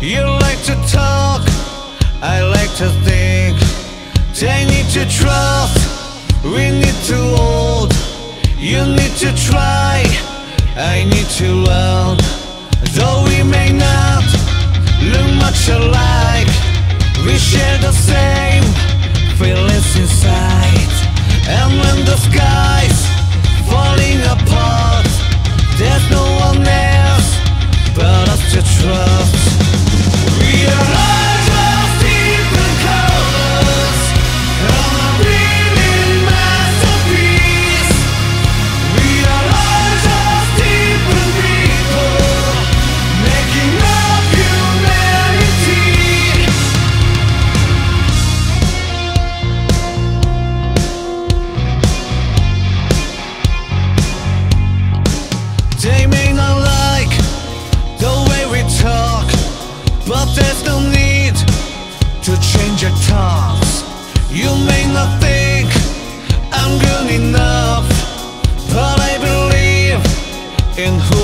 You like to talk, I like to think. They need to trust, we need to hold. You need to try, I need to learn. Though we may not look much alike, we share the same feelings inside. And when the sky's falling apart, there's no one else but us to trust. We your thoughts. You may not think I'm good enough, but I believe in who